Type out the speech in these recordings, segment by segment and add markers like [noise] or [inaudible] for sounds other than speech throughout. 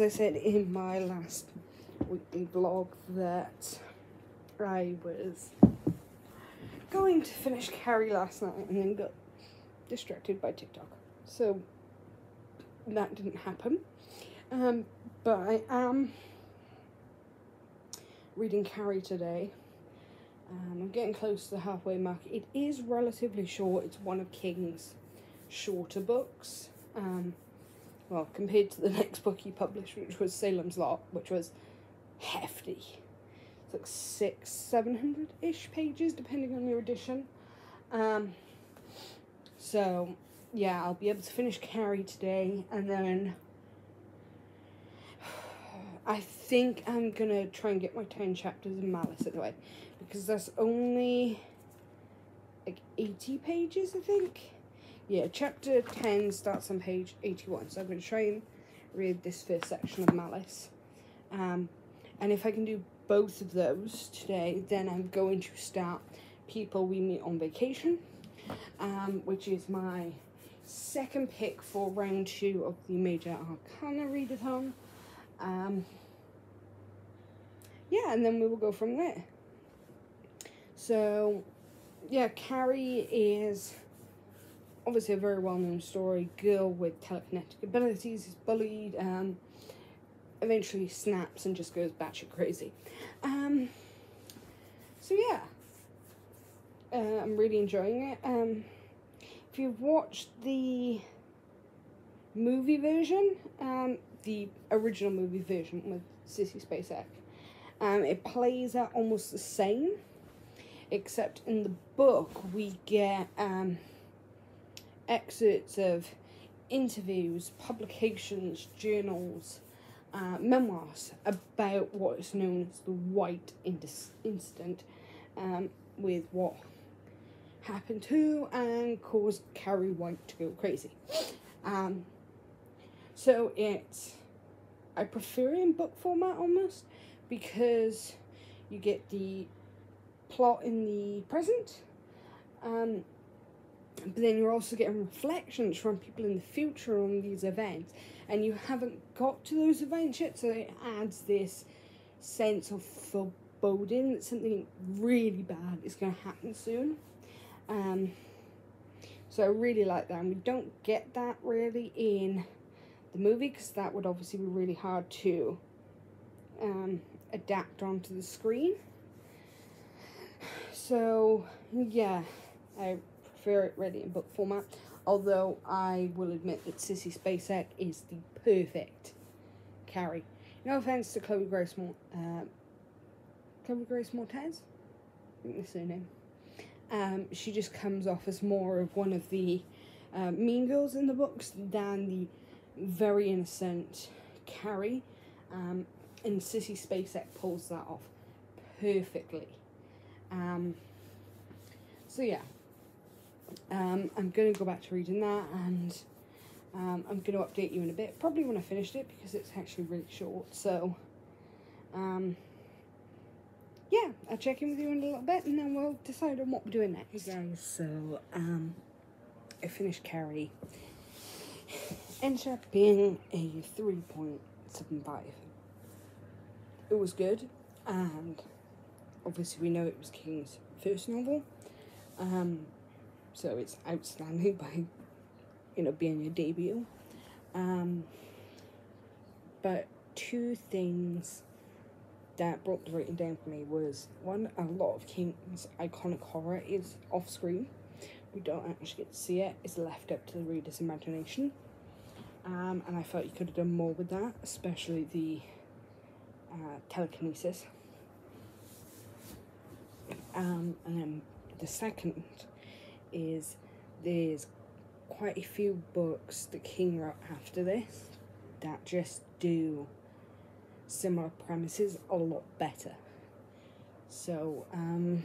I said in my last weekly vlog, that I was going to finish Carrie last night and then got distracted by TikTok. So that didn't happen. Um, but I am reading Carrie today. Um, I'm getting close to the halfway mark. It is relatively short. It's one of King's shorter books. Um, well, compared to the [laughs] next book he published, which was Salem's Lot, which was hefty. It's like six, seven hundred ish pages, depending on your edition. Um, so, yeah, I'll be able to finish Carrie today, and then [sighs] I think I'm gonna try and get my 10 chapters of Malice out the way because that's only like 80 pages, I think. Yeah, chapter 10 starts on page 81, so I'm gonna try and read this first section of Malice. Um, and if I can do both of those today, then I'm going to start People We Meet on Vacation, um, which is my second pick for round two of the Major Arcana readathon. Um, yeah, and then we will go from there. So, yeah, Carrie is obviously a very well-known story. Girl with telekinetic abilities is bullied, um, eventually snaps and just goes batshit crazy. Um, so yeah, uh, I'm really enjoying it. Um, if you've watched the movie version, um, the original movie version with Sissy Spacek, um, it plays out almost the same, except in the book we get um, excerpts of interviews, publications, journals, uh, memoirs about what is known as the White Incident, um, with what happened to and caused Carrie White to go crazy. Um, so it's, I prefer in book format almost because you get the plot in the present, um, but then you're also getting reflections from people in the future on these events, and you haven't got to those events yet, so it adds this sense of foreboding that something really bad is going to happen soon. Um, so I really like that, and we don't get that really in the movie because that would obviously be really hard to um, adapt onto the screen. So, yeah, I prefer it ready in book format. Although I will admit that Sissy Spacek is the perfect Carrie. No offense to Chloe Grace Mort, uh, Chloe Grace Moretz, I think the surname. Um, she just comes off as more of one of the uh, mean girls in the books than the very innocent Carrie. Um, and Sissy Spacek pulls that off perfectly. Um, so yeah, um, I'm going to go back to reading that and um, I'm going to update you in a bit, probably when I finished it because it's actually really short. So um, yeah, I'll check in with you in a little bit and then we'll decide on what we're doing next. Hey guys, so um, I finished Carrie. Ended up being a 3.75 it was good, and obviously we know it was King's first novel, um, so it's outstanding [laughs] by, you know, being a debut. Um, but two things that brought the rating down for me was one, a lot of King's iconic horror is off screen. We don't actually get to see it, it's left up to the reader's imagination. Um, and I felt you could have done more with that, especially the uh, telekinesis. Um, and then the second is there's quite a few books that King wrote after this that just do similar premises a lot better. So, um,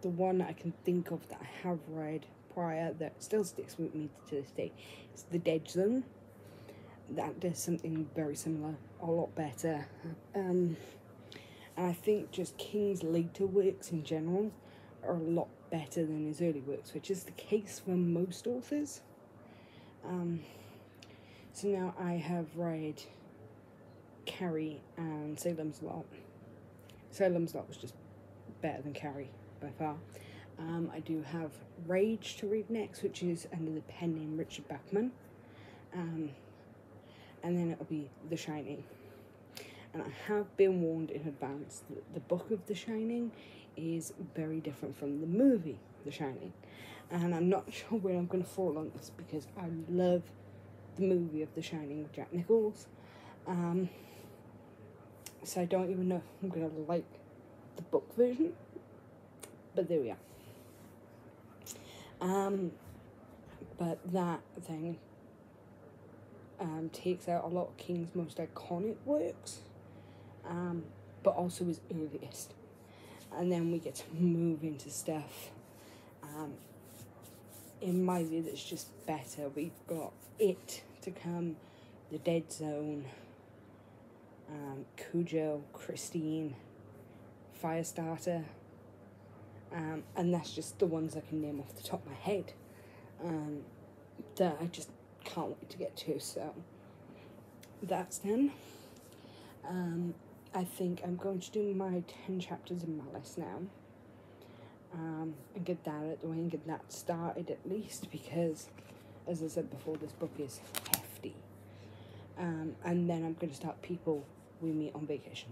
the one I can think of that I have read prior that still sticks with me to this day is The Dead Zone that does something very similar, a lot better. Um, and I think just King's later works in general are a lot better than his early works, which is the case for most authors. Um, so now I have read Carrie and Salem's Lot. Salem's Lot was just better than Carrie by far. Um, I do have Rage to read next, which is under the pen name Richard Bachman. Um, and then it'll be The Shining. And I have been warned in advance that the book of The Shining is very different from the movie The Shining. And I'm not [laughs] sure where I'm going to fall on this because I love the movie of The Shining with Jack Nichols. Um, so I don't even know if I'm going to like the book version. But there we are. Um, but that thing um, takes out a lot of King's most iconic works, um, but also his earliest. And then we get to move into stuff, um, in my view, that's just better. We've got It to come, The Dead Zone, um, Cujo, Christine, Firestarter, um, and that's just the ones I can name off the top of my head um, that I just can't wait to get to. So that's done. Um, I think I'm going to do my 10 chapters of Malice now um, and get that out the way and get that started at least because, as I said before, this book is hefty. Um, and then I'm going to start People We Meet on Vacation.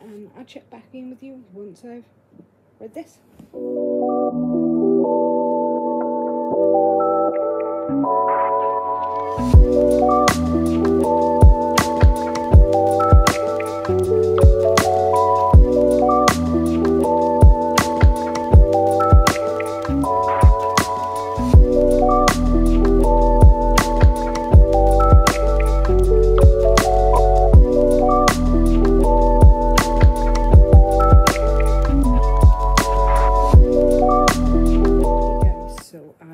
And I'll check back in with you once I've read this.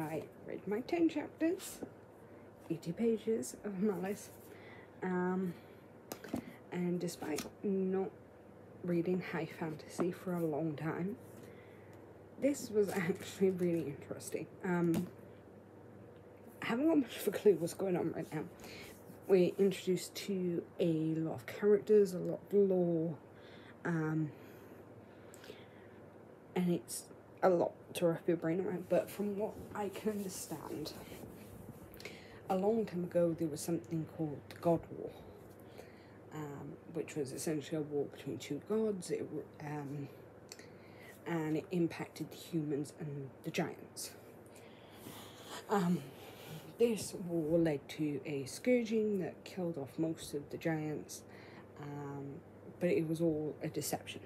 I read my 10 chapters, 80 pages of Malice. Um, and despite not reading high fantasy for a long time, this was [laughs] actually really interesting. Um, I haven't got much of a clue what's going on right now. We're introduced to a lot of characters, a lot of lore, um, and it's a lot to wrap your brain around. But from what I can understand, a long time ago there was something called the God War, um, which was essentially a war between two gods. It um, and it impacted the humans and the giants. Um, this war led to a scourging that killed off most of the giants, um, but it was all a deception.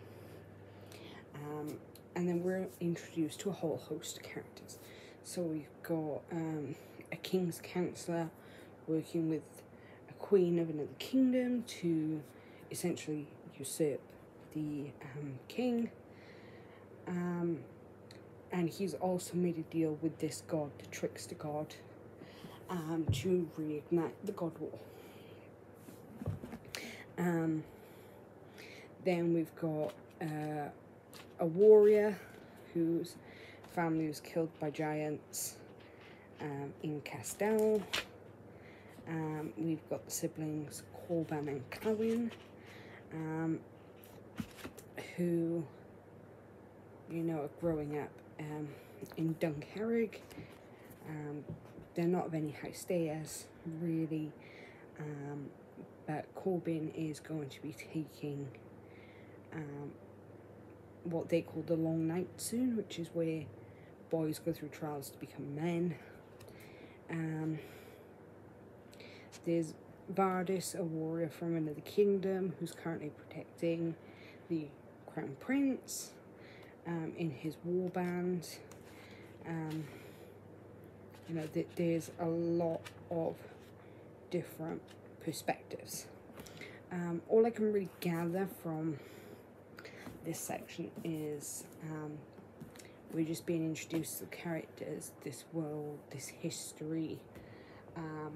Um, and then we're introduced to a whole host of characters. So we've got um, a king's counselor working with a queen of another kingdom to essentially usurp the um, king. Um, and he's also made a deal with this god, the trickster god, um, to reignite the god war. Um, then we've got uh, a warrior whose family was killed by giants um, in Castell. Um, we've got the siblings Corban and Clowin, um, who, you know, are growing up um, in Dun Carreg. Um, they're not of any high status, really, um, but Corbin is going to be taking what they call the long night soon, which is where boys go through trials to become men. Um, there's Veradis, a warrior from another kingdom, who's currently protecting the crown prince um, in his war band. Um, you know, th- there's a lot of different perspectives. Um, all I can really gather from this section is um, we're just being introduced to the characters, this world, this history, um,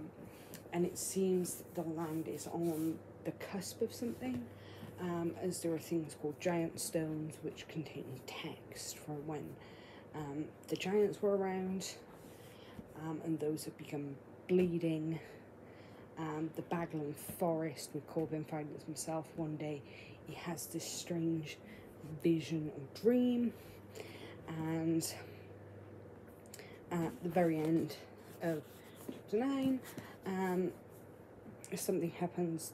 and it seems the land is on the cusp of something, um, as there are things called giant stones which contain text from when um, the giants were around, um, and those have become bleeding. Um, the Baglun forest, with Corban finds himself one day, he has this strange vision or dream, and at the very end of chapter 9, um, something happens.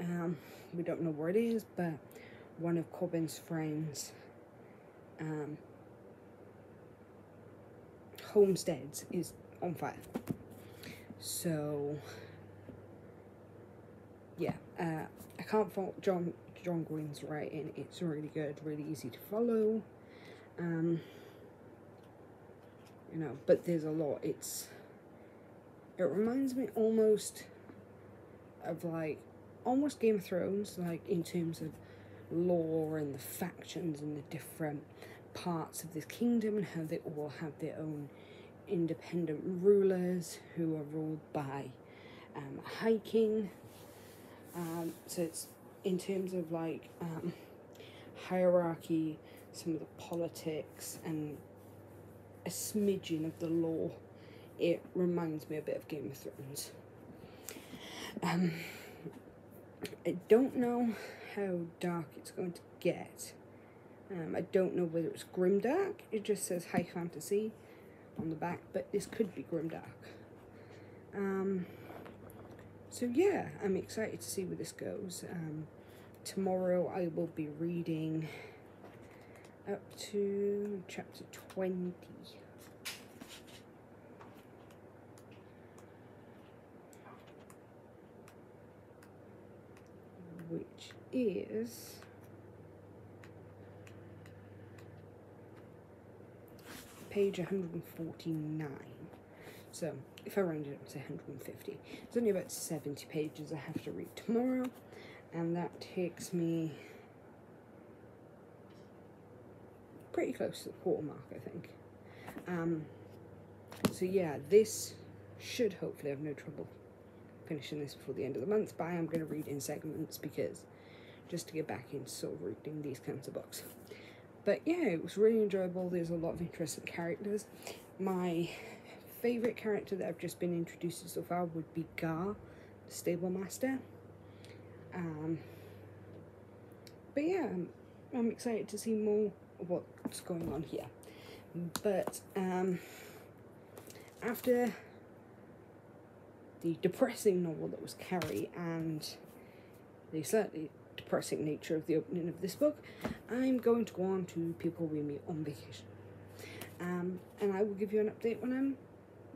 Um, we don't know where it is, but one of Corban's friends um, homesteads is on fire. So, yeah, uh, I can't fault John John Gwynne's writing. It's really good, really easy to follow. Um, you know, but there's a lot. It's it reminds me almost of like almost Game of Thrones, like in terms of lore and the factions and the different parts of this kingdom and how they all have their own independent rulers who are ruled by um, High King. Um, so it's in terms of like um, hierarchy, some of the politics, and a smidgen of the law. It reminds me a bit of Game of Thrones. Um, I don't know how dark it's going to get. Um, I don't know whether it's grimdark. It just says high fantasy on the back, but this could be grimdark. Um, so yeah, I'm excited to see where this goes. Um, tomorrow I will be reading up to chapter 20. Which is page 149. So if I round it up to 150, it's only about 70 pages I have to read tomorrow, and that takes me pretty close to the quarter mark, I think. Um, so yeah, this should hopefully have no trouble finishing this before the end of the month, but I am going to read in segments because just to get back into sort of reading these kinds of books. But yeah, it was really enjoyable. There's a lot of interesting characters. My favourite character that I've just been introduced to so far would be Gar, the stable master. Um, but yeah, I'm, I'm excited to see more of what's going on here. But um, after the depressing novel that was Carrie and the slightly depressing nature of the opening of this book, I'm going to go on to People We Meet on Vacation. Um, and I will give you an update when I'm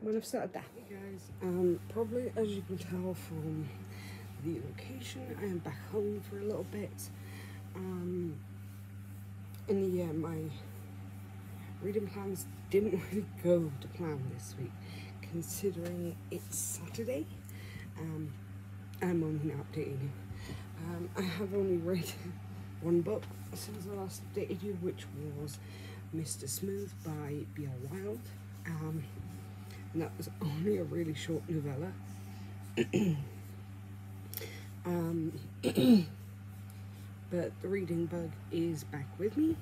when I've started that. Hey guys, um, probably as you can tell from the location, I am back home for a little bit. Um, and yeah, my reading plans didn't [laughs] really go to plan this week, considering it's Saturday. Um, I'm only updating you. Um, I have only read [laughs] one book since I last updated you, which was Mr. Smooth by B.R. Wilde. Um, and that was only a really short novella. [clears throat] um, [clears throat] but the reading bug is back with me.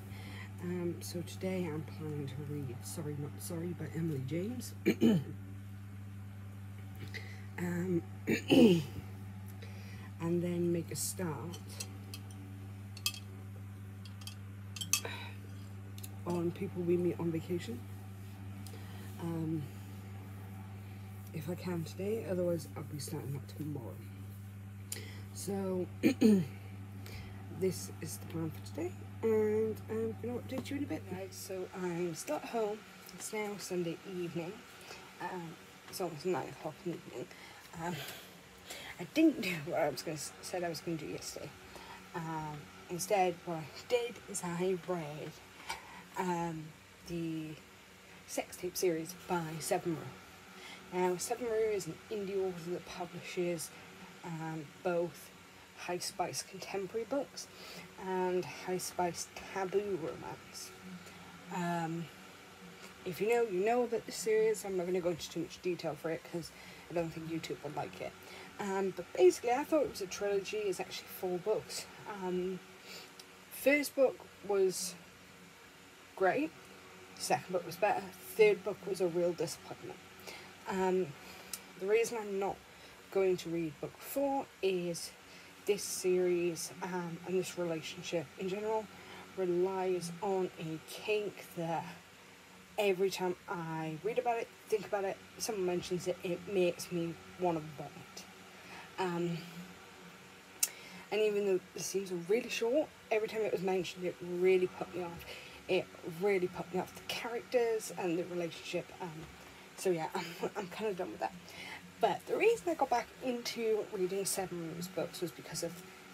Um, so today I'm planning to read Sorry Not Sorry by Emily James. [clears throat] um, and then make a start on people we meet on vacation. Um, if I can today, otherwise I'll be starting that tomorrow. So [clears throat] this is the plan for today, and I'm going to update you in a bit. Guys, so I'm still at home. It's now Sunday evening. Um, it's almost nine o'clock in the evening. Um, I didn't do what I was going to said I was going to do yesterday. Um, instead, what I did is I read um, the sex tape series by Seven Rue. Now, Seven is an indie author that publishes um, both high spice contemporary books and high spice taboo romance. Um, if you know, you know about the series. I'm not going to go into too much detail for it because I don't think YouTube will like it. Um, but basically, I thought it was a trilogy. It's actually four books. Um, first book was great. Second book was better. Third book was a real disappointment. Um, the reason I'm not going to read book four is this series um, and this relationship in general relies on a kink that every time I read about it, think about it, someone mentions it, it makes me want to vomit. Um, and even though the scenes are really short, every time it was mentioned, it really put me off. It really put me off the characters and the relationship. Um, so yeah, [laughs] I'm, I'm kind of done with that. But the reason I got back into reading Seven books was because of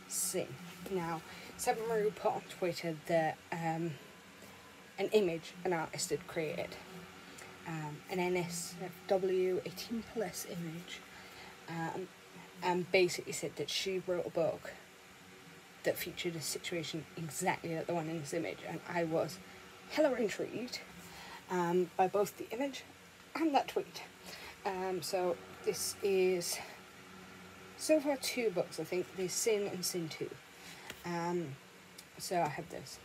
Sin. Now, Seven Rue put on Twitter that um, an image an artist had created, um, an NSFW 18 plus image, um, and basically said that she wrote a book that featured a situation exactly like the one in this image, and I was hella intrigued um, by both the image and that tweet. Um, so this is so far two books, I think. There's Sin and Sin 2. Um, so I have this.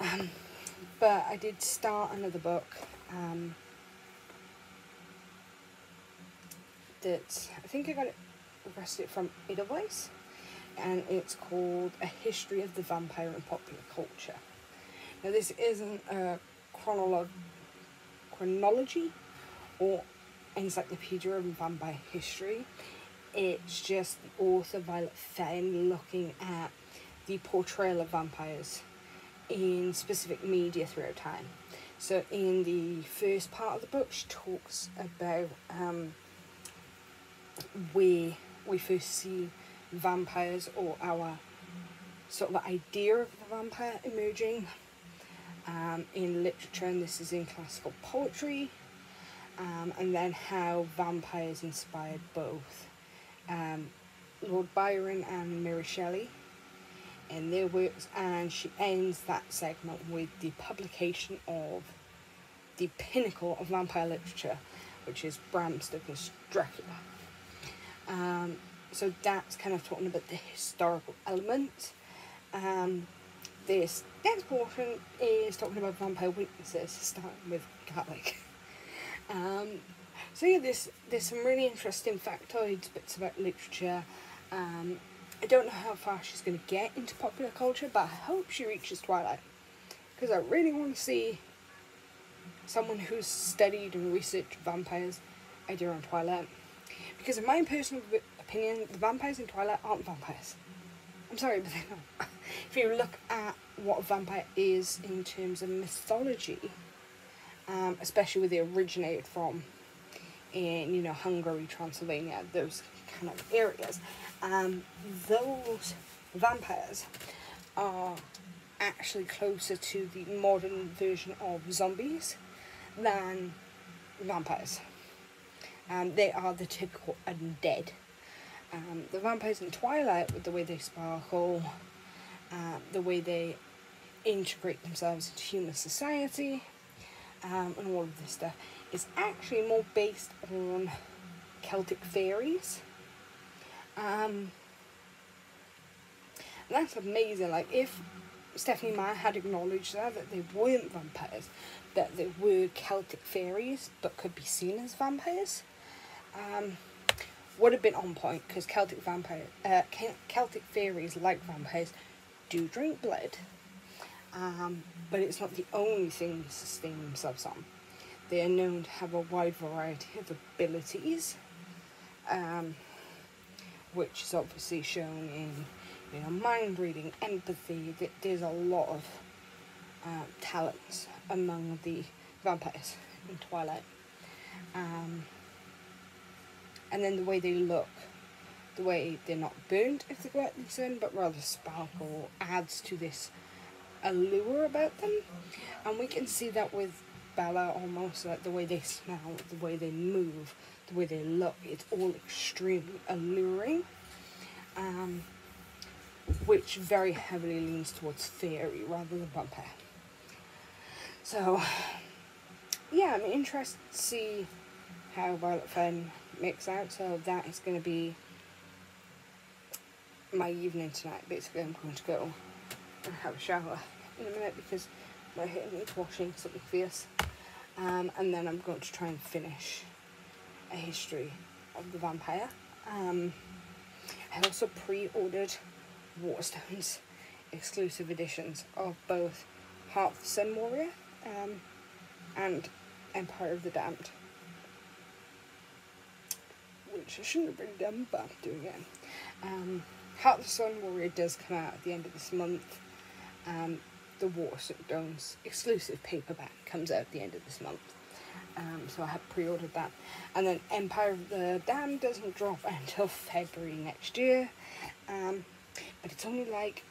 Um, but I did start another book um, that I think I got it requested from Edelweiss, and it's called A History of the Vampire in Popular Culture. Now, this isn't a chronolog- chronology or encyclopedia of vampire history. It's just the author Violet Fenn looking at the portrayal of vampires in specific media throughout time. So in the first part of the book, she talks about um, where we first see vampires or our sort of idea of the vampire emerging um, in literature, and this is in classical poetry um, and then how vampires inspired both um, Lord Byron and Mary Shelley in their works, and she ends that segment with the publication of the pinnacle of vampire literature, which is Bram Stoker's Dracula. Um, so that's kind of talking about the historical element. Um, this next portion is talking about vampire weaknesses, starting with garlic. [laughs] Um, so yeah, there's there's some really interesting factoids, bits about literature. Um, I don't know how far she's going to get into popular culture, but I hope she reaches Twilight, because I really want to see someone who's studied and researched vampires idea on Twilight. Because in my personal opinion, the vampires in Twilight aren't vampires. I'm sorry, [laughs] but if you look at what a vampire is in terms of mythology, um, especially where they originated from in you know Hungary, Transylvania, those kind of areas. Um, those vampires are actually closer to the modern version of zombies than vampires. Um, they are the typical undead. Um, the vampires in Twilight, with the way they sparkle, uh, the way they integrate themselves into human society, um, and all of this stuff is actually more based on Celtic fairies. Um, that's amazing. Like if Stephenie Meyer had acknowledged that that they weren't vampires, that they were Celtic fairies but could be seen as vampires, um, would have been on point because Celtic vampire, uh, Celtic fairies like vampires do drink blood. Um, but it's not the only thing they sustain themselves on. They are known to have a wide variety of abilities, um, which is obviously shown in you know mind reading, empathy. There's a lot of uh, talents among the vampires in Twilight. Um, and then the way they look, the way they're not burnt if they go out in the sun, but rather sparkle, adds to this allure about them, and we can see that with Bella almost like the way they smell, the way they move, the way they look. It's all extremely alluring, um, which very heavily leans towards fairy rather than vampire. So, yeah, I'm interested to see how Violet Fenn makes out. So that is going to be my evening tonight. Basically, I'm going to go and have a shower in a minute because my hair needs washing, something fierce. Um, and then I'm going to try and finish a history of the vampire. Um, I also pre-ordered Waterstones exclusive editions of both Heart of the Sun Warrior um, and Empire of the Damned. I shouldn't have really done, but I'm doing it. Um, Heart of the Sun Warrior does come out at the end of this month. Um, the Waterstones exclusive paperback comes out at the end of this month. Um, so I have pre-ordered that. And then Empire of the Damned doesn't drop [laughs] until February next year. Um, but it's only like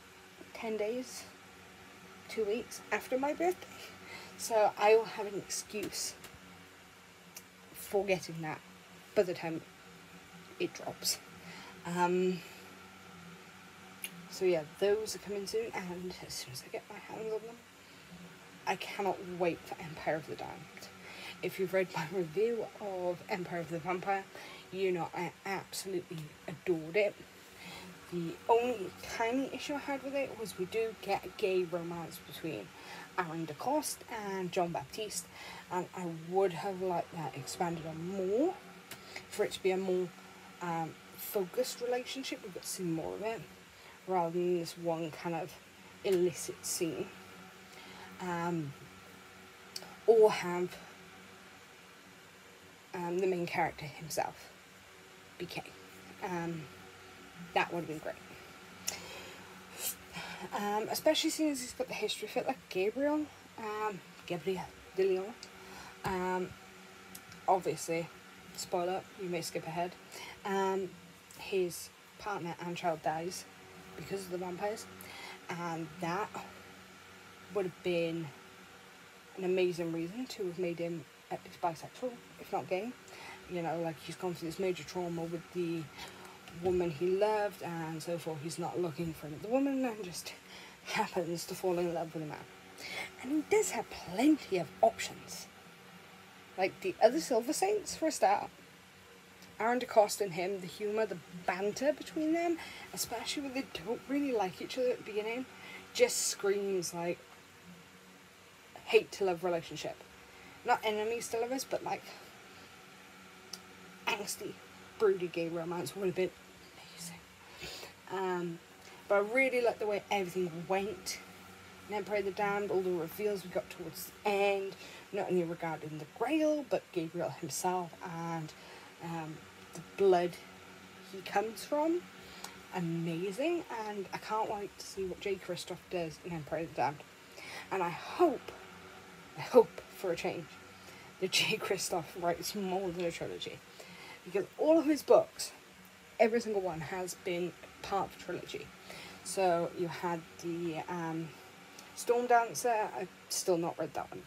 10 days, two weeks after my birthday. So I will have an excuse for getting that by the time it drops. Um, so yeah, those are coming soon, and as soon as I get my hands on them, I cannot wait for Empire of the Damned. If you've read my [laughs] review of Empire of the Vampire, you know I absolutely adored it. The only tiny issue I had with it was we do get a gay romance between Aaron de Coste and John Baptiste, and I would have liked that expanded on more for it to be a more um, focused relationship. We've got to see more of it rather than this one kind of illicit scene. Um, or have um, the main character himself, BK. Um, that would have been great. Um, especially since he's got the history fit like Gabriel, um, Gabriel de Leon. Um, obviously, spoiler, you may skip ahead. Um, his partner and child dies because of the vampires, and that would have been an amazing reason to have made him at least bisexual, if not gay. You know, like he's gone through this major trauma with the woman he loved and so forth. He's not looking for another woman and just [laughs] happens to fall in love with a man. And he does have plenty of options. Like the other Silver Saints, for a start. Aaron de Coste and him, the humour, the banter between them, especially when they don't really like each other at the beginning, just screams like hate to love relationship. Not enemies to lovers, but like angsty, broody gay romance would have been amazing. Um, but I really like the way everything went. Empire of the Damned, all the reveals we got towards the end, not only regarding the Grail, but Gabriel himself and um, the blood he comes from. Amazing, and I can't wait to see what Jay Kristoff does in Empire of Damned. And I hope, I hope for a change, that [laughs] Jay Kristoff writes more than a trilogy. Because all of his books, every single one, has been part of a trilogy. So you had the um, Stormdancer, I've still not read that one.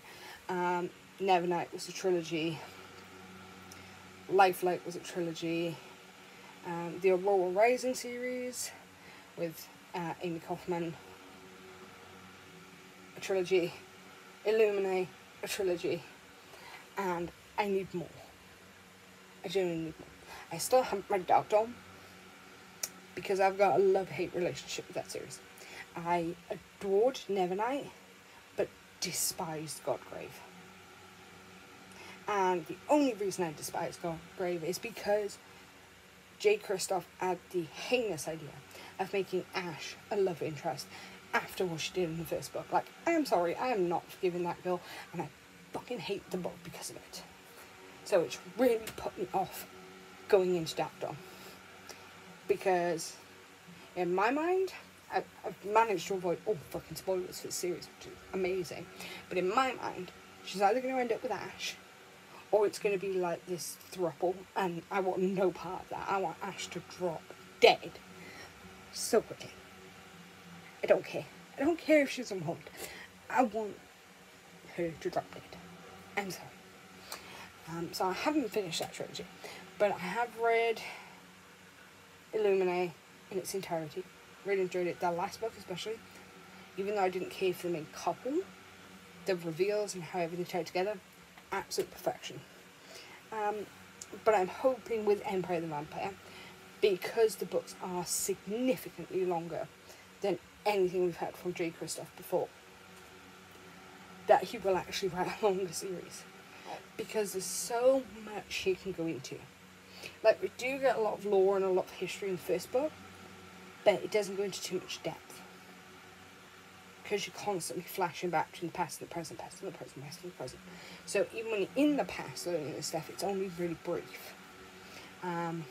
Um, Nevernight was a trilogy. Lifel1k3 was a trilogy. Um, the Aurora Rising series with uh, Amie Kaufman, a trilogy. Illuminae, a trilogy. And I need more. I genuinely need more. I still haven't read Darkdawn because I've got a love hate relationship with that series. I adored Nevernight, but despised Godgrave. And the only reason I despise Godgrave is because Jay Kristoff had the heinous idea of making Ash a love interest after what she did in the first book. Like, I am sorry, I am not forgiving that girl, and I fucking hate the book because of it. So it's really put me off going into Darkdawn. Because in my mind, I've, I've managed to avoid all fucking spoilers for the series, which is amazing. But in my mind, she's either going to end up with Ash, or it's going to be like this thruple, and I want no part of that. I want Ash to drop dead so quickly. I don't care. I don't care if she's unharmed. I want her to drop dead. I'm sorry. Um, so I haven't finished that trilogy, but I have read Illuminae in its entirety. Really enjoyed it. That last book especially, even though I didn't care for the main couple, the reveals and how everything tied together, absolute perfection. Um, but I'm hoping with Empire the Vampire, because the books are significantly longer than anything we've had from Jay Kristoff before, that he will actually write a longer series because there's so much he can go into. Like we do get a lot of lore and a lot of history in the first book, but it doesn't go into too much depth because you're constantly flashing back to the past and the present, past and the present, past and the present. So even when you're in the past learning this stuff, it's only really brief. Um,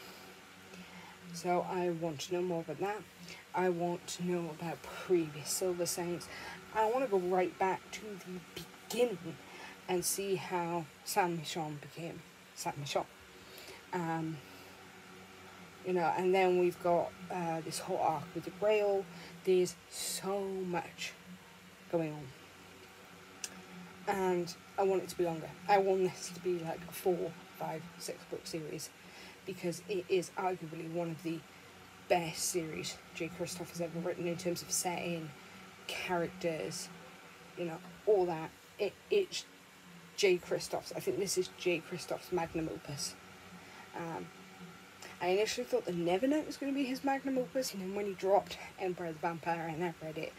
so I want to know more about that. I want to know about previous Silver Saints. I want to go right back to the beginning and see how Saint Michon became Saint Michon. Um, you know, and then we've got uh, this whole arc with the Grail. There's so much going on. And I want it to be longer. I want this to be like a four, five, six book series because it is arguably one of the best series Jay Kristoff has ever written in terms of setting, characters, you know, all that. It it's Jay Kristoff's. I think this is Jay Kristoff's magnum opus. Um, I initially thought the Nevernight was going to be his magnum opus, and then when he dropped Empire of the Vampire, and I read it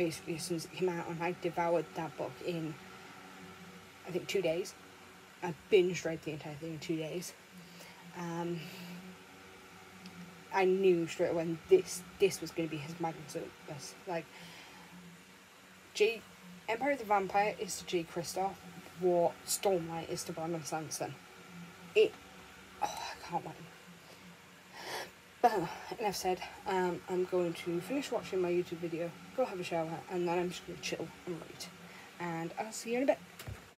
basically as soon as it came out, and I devoured that book in, I think, two days. I binged read the entire thing in two days. Um, I knew straight away this this was going to be his magnum opus. Like, Jay, Empire of the Vampire is to Jay Kristoff what Stormlight is to Brandon Sanderson. It, oh, I can't wait. But enough said, um, I'm going to finish watching my YouTube video, go have a shower, and then I'm just going to chill and write. And I'll see you in a bit.